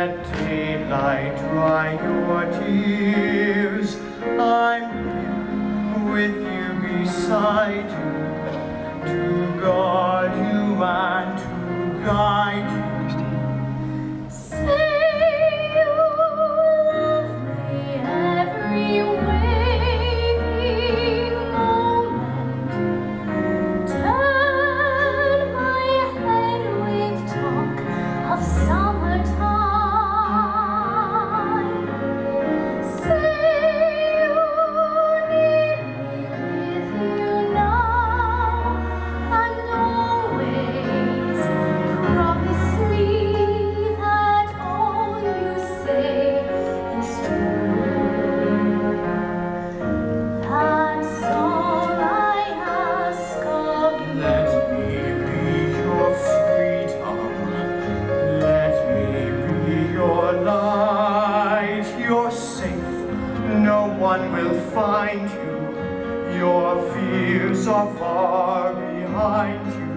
Let daylight dry your tears. I'm here with you beside you to guard you and to guide safe. No one will find you. Your fears are far behind you.